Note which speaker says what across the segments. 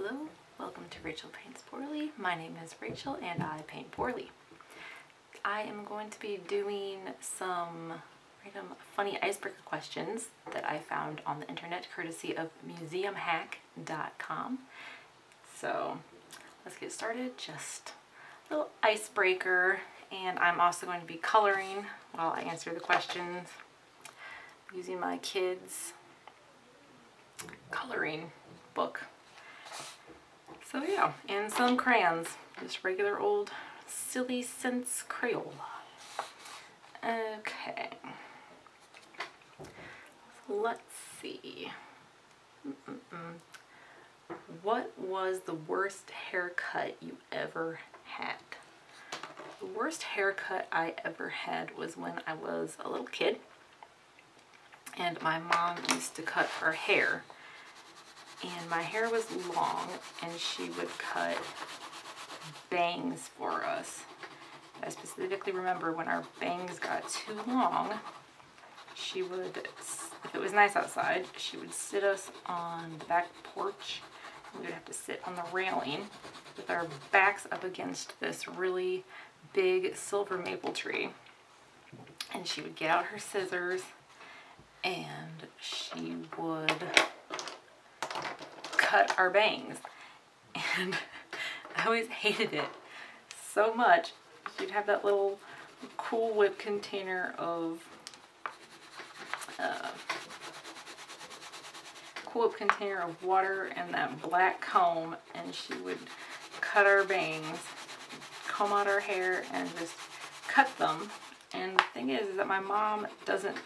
Speaker 1: Hello, welcome to Rachel Paints Poorly. My name is Rachel and I paint poorly. I am going to be doing some random funny icebreaker questions that I found on the internet courtesy of museumhack.com. So let's get started. Just a little icebreaker and I'm also going to be coloring while I answer the questions using my kids coloring book. So yeah, and some crayons, just regular old Silly Scents Crayola. Okay, let's see. Mm -mm -mm. What was the worst haircut you ever had? The worst haircut I ever had was when I was a little kid and my mom used to cut her hair and my hair was long and she would cut bangs for us. I specifically remember when our bangs got too long, she would, if it was nice outside, she would sit us on the back porch. We would have to sit on the railing with our backs up against this really big silver maple tree. And she would get out her scissors and she would cut our bangs. And I always hated it so much. She'd have that little Cool Whip container of uh, Cool Whip container of water and that black comb and she would cut our bangs, comb out our hair and just cut them. And the thing is, is that my mom doesn't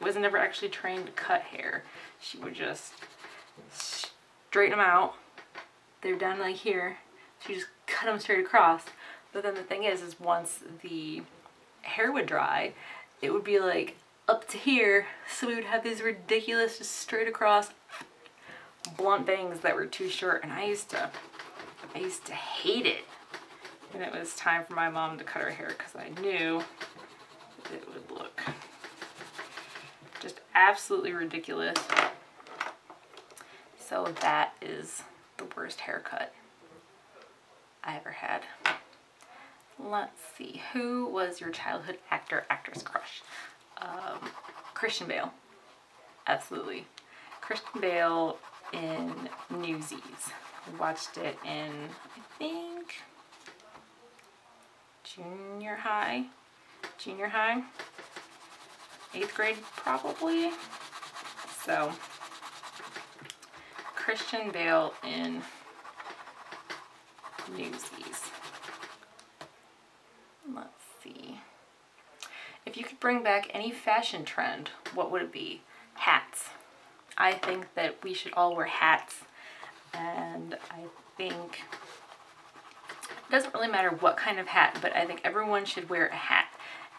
Speaker 1: was never actually trained to cut hair. She would just straighten them out. They're done like here. So you just cut them straight across. But then the thing is, is once the hair would dry, it would be like up to here. So we would have these ridiculous, just straight across blunt bangs that were too short. And I used to, I used to hate it. And it was time for my mom to cut her hair because I knew it would look just absolutely ridiculous. So that is the worst haircut I ever had. Let's see, who was your childhood actor, actress crush? Um, Christian Bale, absolutely. Christian Bale in Newsies. We watched it in, I think, junior high, junior high, eighth grade probably. So Christian Bale in Newsies. Let's see. If you could bring back any fashion trend, what would it be? Hats. I think that we should all wear hats. And I think it doesn't really matter what kind of hat, but I think everyone should wear a hat.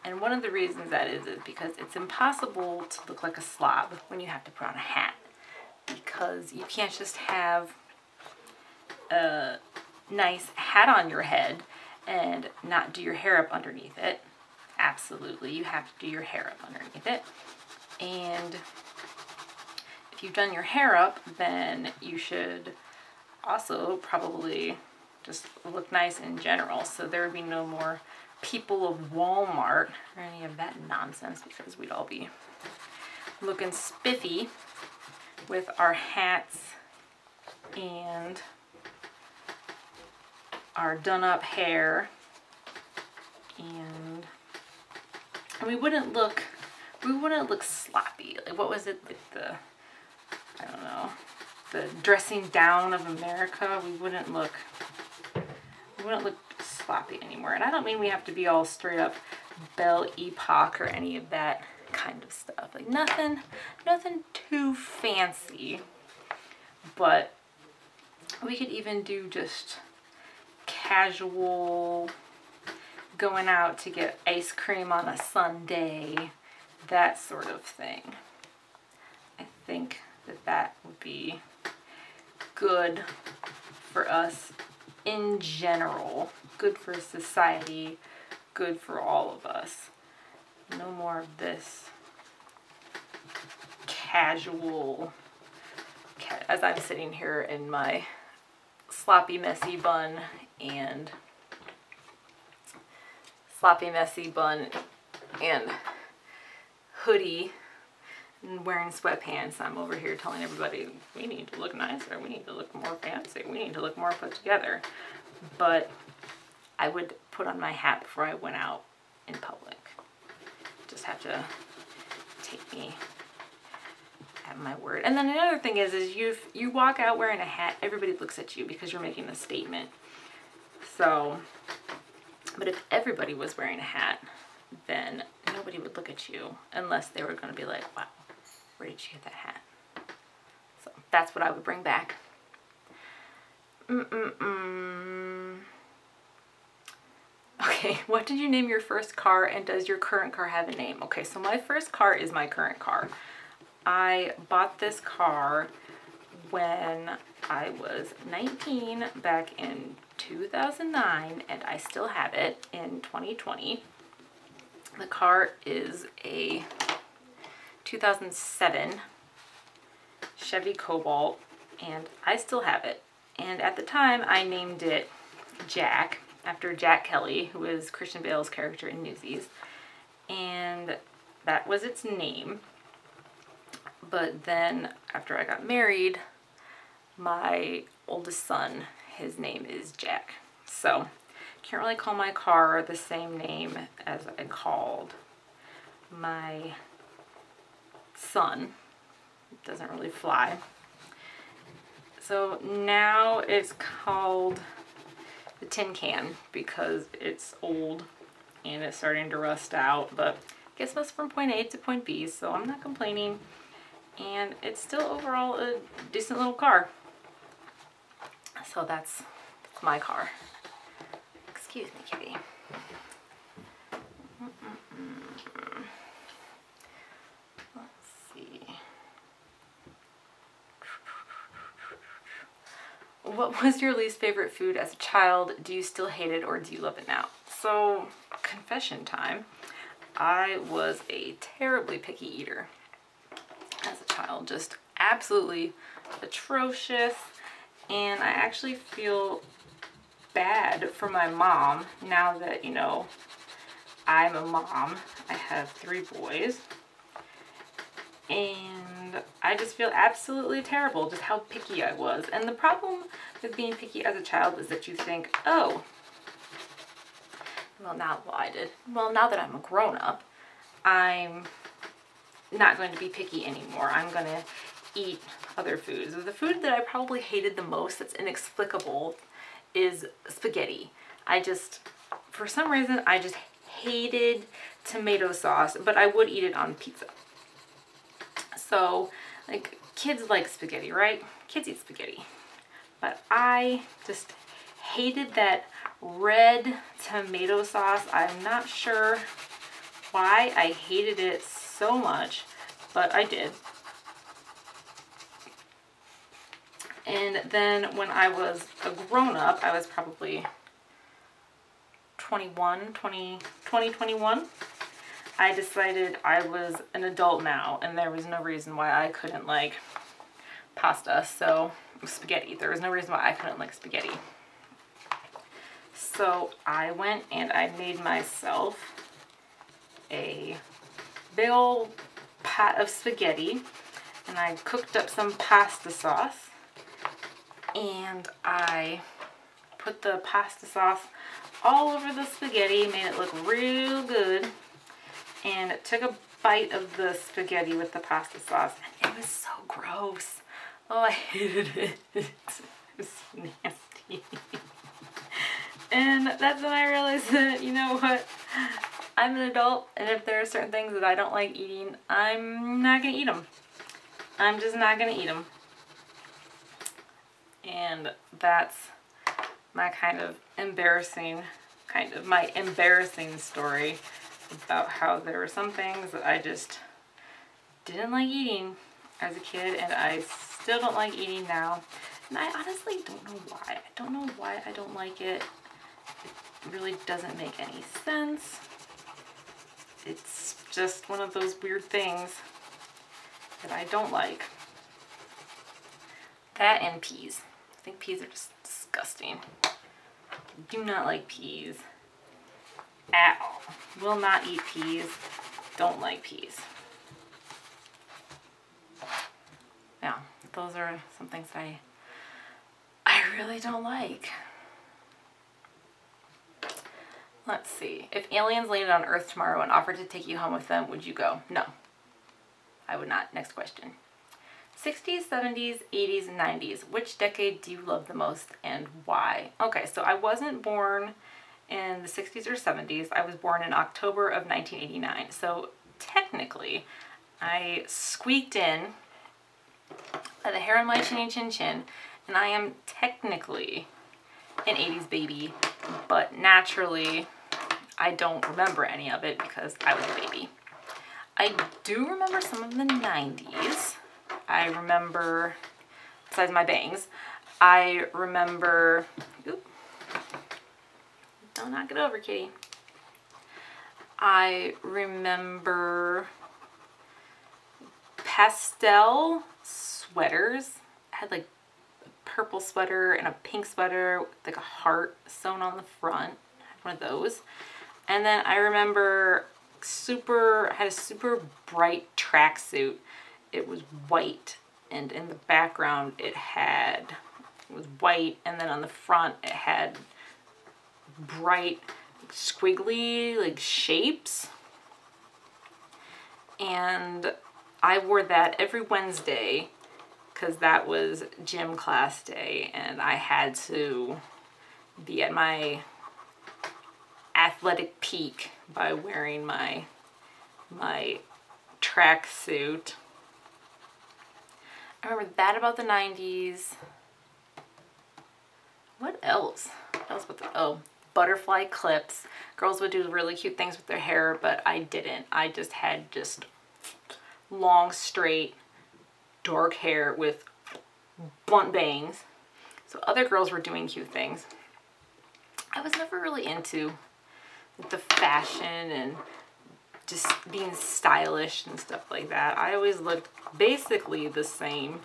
Speaker 1: And one of the reasons that is is because it's impossible to look like a slob when you have to put on a hat because you can't just have a nice hat on your head and not do your hair up underneath it. Absolutely, you have to do your hair up underneath it. And if you've done your hair up, then you should also probably just look nice in general. So there would be no more people of Walmart or any of that nonsense because we'd all be looking spiffy with our hats and our done up hair. And, we wouldn't look we wouldn't look sloppy. Like what was it like the I don't know the dressing down of America? We wouldn't look we wouldn't look sloppy anymore. And I don't mean we have to be all straight up Belle Epoque or any of that kind of stuff. Like nothing, nothing too fancy, but we could even do just casual going out to get ice cream on a Sunday, that sort of thing. I think that that would be good for us in general, good for society, good for all of us. No more of this casual, as I'm sitting here in my sloppy messy bun and sloppy messy bun and hoodie and wearing sweatpants. I'm over here telling everybody we need to look nicer, we need to look more fancy, we need to look more put together. But I would put on my hat before I went out in public. Just have to take me at my word. And then another thing is, is you you walk out wearing a hat, everybody looks at you because you're making a statement. So, but if everybody was wearing a hat, then nobody would look at you unless they were going to be like, wow, where did you get that hat? So that's what I would bring back. Mm-mm-mm. Okay, what did you name your first car and does your current car have a name? Okay, so my first car is my current car. I bought this car when I was 19 back in 2009 and I still have it in 2020. The car is a 2007 Chevy Cobalt and I still have it. And at the time I named it Jack after Jack Kelly, who is Christian Bale's character in Newsies. And that was its name. But then after I got married, my oldest son, his name is Jack. So can't really call my car the same name as I called my son. It doesn't really fly. So now it's called the tin can because it's old and it's starting to rust out, but guess that's from point A to point B, so I'm not complaining. And it's still overall a decent little car. So that's my car. Excuse me, kitty. Let's see. What was your least favorite food as a child? Do you still hate it or do you love it now? So, confession time. I was a terribly picky eater child. Just absolutely atrocious. And I actually feel bad for my mom now that, you know, I'm a mom. I have three boys. And I just feel absolutely terrible just how picky I was. And the problem with being picky as a child is that you think, oh, well now well I did. Well now that I'm a grown up, I'm not going to be picky anymore. I'm going to eat other foods. The food that I probably hated the most that's inexplicable is spaghetti. I just, for some reason, I just hated tomato sauce, but I would eat it on pizza. So, like, kids like spaghetti, right? Kids eat spaghetti. But I just hated that red tomato sauce. I'm not sure why I hated it so much, but I did. And then when I was a grown-up, I was probably 21, 20, 20, 21, I decided I was an adult now and there was no reason why I couldn't like pasta, so spaghetti. There was no reason why I couldn't like spaghetti. So I went and I made myself a big old pot of spaghetti and I cooked up some pasta sauce and I put the pasta sauce all over the spaghetti, made it look real good, and took a bite of the spaghetti with the pasta sauce, and it was so gross. Oh, I hated it. it was nasty. and that's when I realized that, you know what, I'm an adult, and if there are certain things that I don't like eating, I'm not going to eat them. I'm just not going to eat them. And that's my kind of embarrassing, kind of my embarrassing story about how there were some things that I just didn't like eating as a kid and I still don't like eating now. And I honestly don't know why. I don't know why I don't like it. It really doesn't make any sense. It's just one of those weird things that I don't like. That and peas. I think peas are just disgusting. Do not like peas at all. Will not eat peas. Don't like peas. Yeah, those are some things I I really don't like. Let's see. If aliens landed on Earth tomorrow and offered to take you home with them, would you go? No. I would not. Next question. 60s, 70s, 80s, and 90s. Which decade do you love the most and why? Okay, so I wasn't born in the 60s or 70s. I was born in October of 1989. So technically, I squeaked in by the hair on my chinny chin chin, and I am technically an 80s baby, but naturally I don't remember any of it because I was a baby. I do remember some of the 90s. I remember, besides my bangs, I remember, oop, don't knock it over, kitty. I remember pastel sweaters. I had like purple sweater and a pink sweater with like a heart sewn on the front. One of those. And then I remember super, had a super bright tracksuit. It was white and in the background it had, it was white and then on the front it had bright squiggly like shapes. And I wore that every Wednesday because that was gym class day and I had to be at my athletic peak by wearing my my track suit. I remember that about the 90s. What else? What else about the, oh, butterfly clips. Girls would do really cute things with their hair, but I didn't. I just had just long, straight, dark hair with blunt bangs. So other girls were doing cute things. I was never really into the fashion and just being stylish and stuff like that. I always looked basically the same.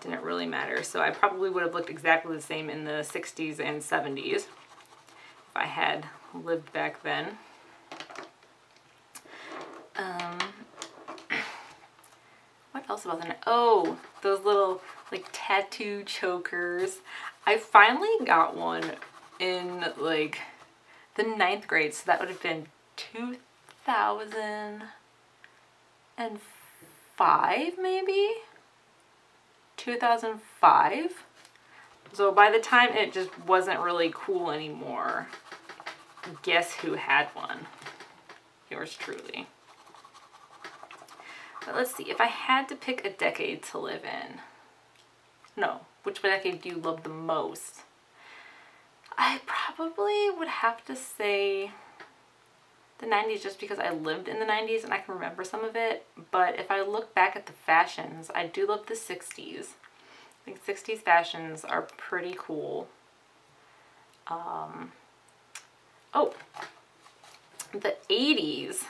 Speaker 1: Didn't really matter. So I probably would have looked exactly the same in the 60s and 70s if I had lived back then. Um, else about the Oh, those little like tattoo chokers. I finally got one in like the ninth grade, so that would have been 2005 maybe? 2005? So by the time it just wasn't really cool anymore, guess who had one? Yours truly. But let's see, if I had to pick a decade to live in, no, which decade do you love the most? I probably would have to say the 90s just because I lived in the 90s and I can remember some of it. But if I look back at the fashions, I do love the 60s. I think 60s fashions are pretty cool. Um, oh, the 80s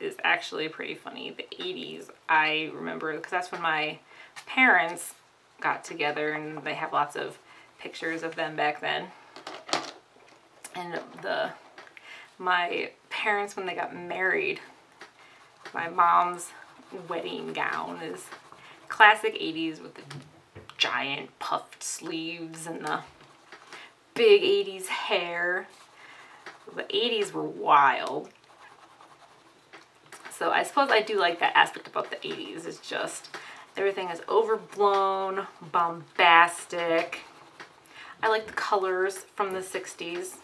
Speaker 1: is actually pretty funny. The 80s, I remember, because that's when my parents got together and they have lots of pictures of them back then. And the my parents, when they got married, my mom's wedding gown is classic 80s with the giant puffed sleeves and the big 80s hair. The 80s were wild. So I suppose I do like that aspect about the 80s. It's just everything is overblown, bombastic. I like the colors from the 60s.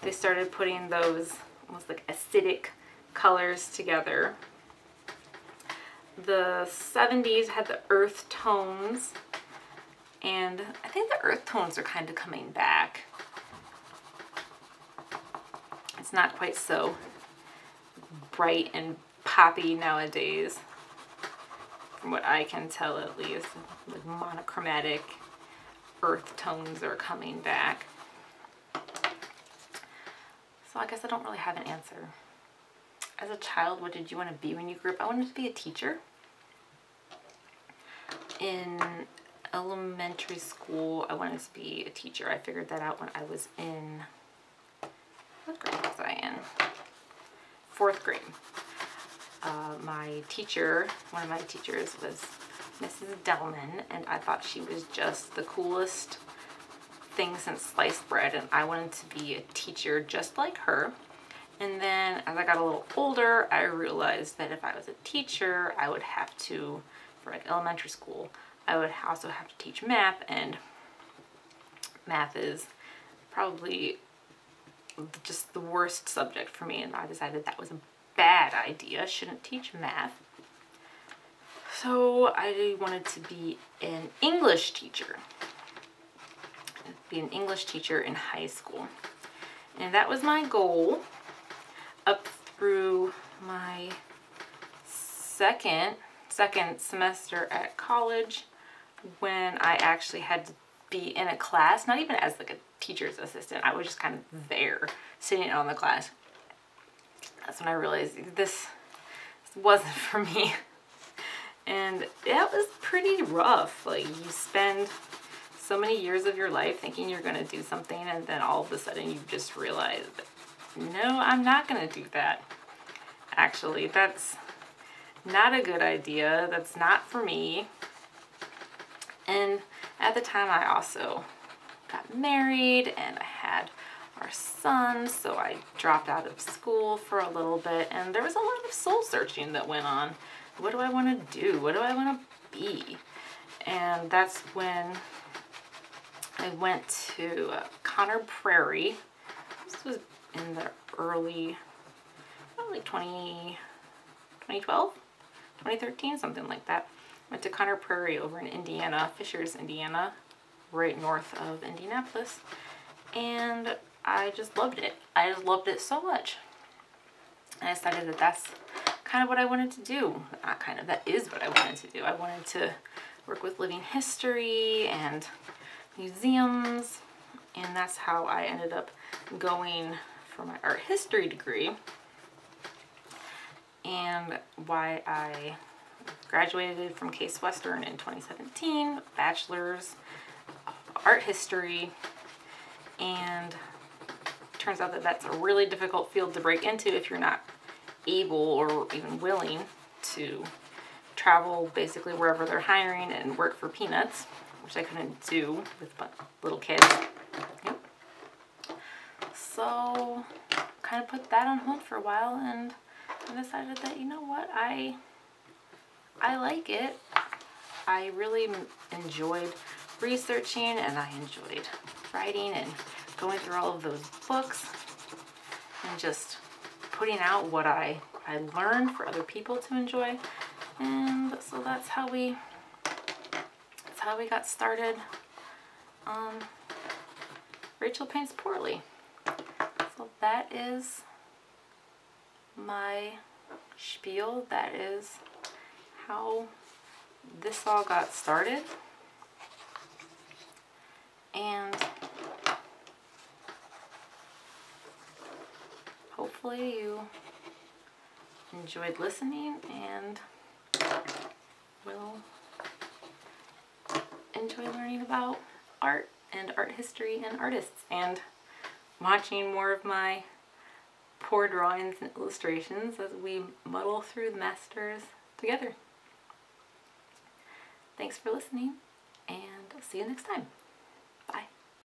Speaker 1: They started putting those almost like acidic colors together. The 70s had the earth tones and I think the earth tones are kind of coming back. It's not quite so bright and poppy nowadays, from what I can tell at least. Like monochromatic earth tones are coming back. So I guess I don't really have an answer. As a child, what did you want to be when you grew up? I wanted to be a teacher. In elementary school, I wanted to be a teacher. I figured that out when I was in, what grade was I in? Fourth grade. Uh, my teacher, one of my teachers was Mrs. Delman, and I thought she was just the coolest thing since sliced bread, and I wanted to be a teacher just like her. And then as I got a little older, I realized that if I was a teacher, I would have to, for like elementary school, I would also have to teach math, and math is probably just the worst subject for me, and I decided that was a bad idea. Shouldn't teach math. So I wanted to be an English teacher. Be an English teacher in high school. And that was my goal up through my second second semester at college when I actually had to be in a class, not even as like a teacher's assistant. I was just kind of there sitting on the class. That's when I realized this, wasn't for me. And it was pretty rough. Like you spend so many years of your life thinking you're going to do something and then all of a sudden you just realize, no, I'm not going to do that. Actually, that's not a good idea. That's not for me. And at the time I also got married and I had our son, so I dropped out of school for a little bit and there was a lot of soul searching that went on. What do I want to do? What do I want to be? And that's when I went to uh, Conner Prairie. This was in the early, probably 20, 2012, 2013, something like that. Went to Conner Prairie over in Indiana, Fishers, Indiana, right north of Indianapolis. And I just loved it. I just loved it so much. And I decided that that's kind of what I wanted to do. Not kind of, that is what I wanted to do. I wanted to work with living history and museums. And that's how I ended up going for my art history degree. And why I graduated from Case Western in 2017, bachelor's art history, and turns out that that's a really difficult field to break into if you're not able or even willing to travel basically wherever they're hiring and work for peanuts, which I couldn't do with little kids. Yep. So kind of put that on hold for a while and I decided that, you know what, I I like it. I really enjoyed researching and I enjoyed writing and going through all of those books and just putting out what I, I learned for other people to enjoy. And so that's how we that's how we got started on Rachel Paints Poorly. So that is my spiel. That is how this all got started. And hopefully you enjoyed listening and will enjoy learning about art and art history and artists and watching more of my poor drawings and illustrations as we muddle through the masters together. Thanks for listening and I'll see you next time.